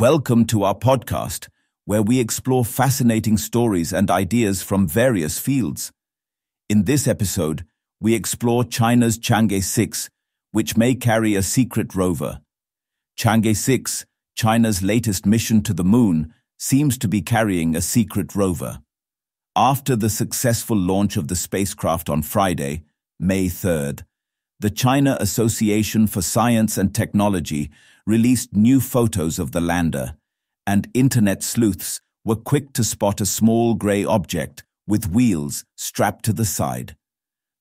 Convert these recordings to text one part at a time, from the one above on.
Welcome to our podcast, where we explore fascinating stories and ideas from various fields. In this episode, we explore China's Chang'e 6, which may carry a secret rover. Chang'e 6, China's latest mission to the moon, seems to be carrying a secret rover. After the successful launch of the spacecraft on Friday, May 3rd, the China Association for Science and Technology released new photos of the lander, and internet sleuths were quick to spot a small grey object with wheels strapped to the side.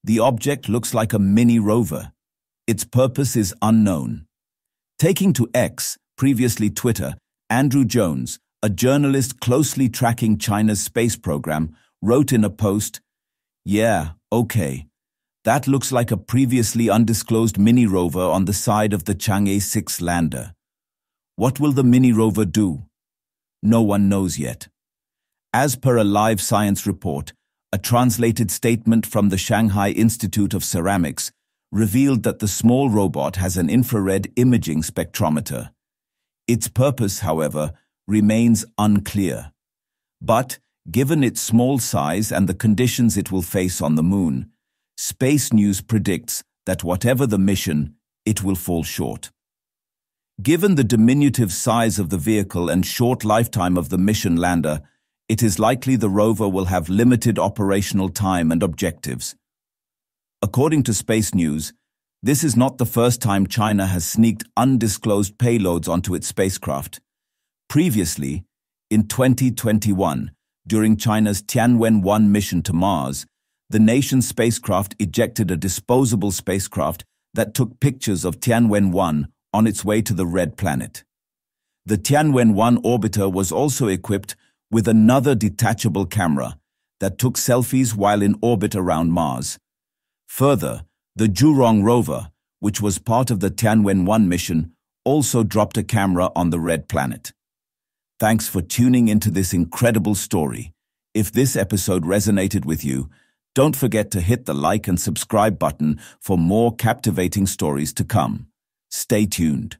The object looks like a mini rover. Its purpose is unknown. Taking to X, previously Twitter, Andrew Jones, a journalist closely tracking China's space program, wrote in a post, Yeah, okay. That looks like a previously undisclosed mini rover on the side of the Chang'e 6 lander. What will the mini rover do? No one knows yet. As per a live science report, a translated statement from the Shanghai Institute of Ceramics revealed that the small robot has an infrared imaging spectrometer. Its purpose, however, remains unclear. But, given its small size and the conditions it will face on the moon, Space News predicts that whatever the mission, it will fall short. Given the diminutive size of the vehicle and short lifetime of the mission lander, it is likely the rover will have limited operational time and objectives. According to Space News, this is not the first time China has sneaked undisclosed payloads onto its spacecraft. Previously, in 2021, during China's Tianwen-1 mission to Mars, the nation's spacecraft ejected a disposable spacecraft that took pictures of Tianwen-1 on its way to the Red Planet. The Tianwen-1 orbiter was also equipped with another detachable camera that took selfies while in orbit around Mars. Further, the Zhurong rover, which was part of the Tianwen-1 mission, also dropped a camera on the Red Planet. Thanks for tuning into this incredible story. If this episode resonated with you, don't forget to hit the like and subscribe button for more captivating stories to come. Stay tuned.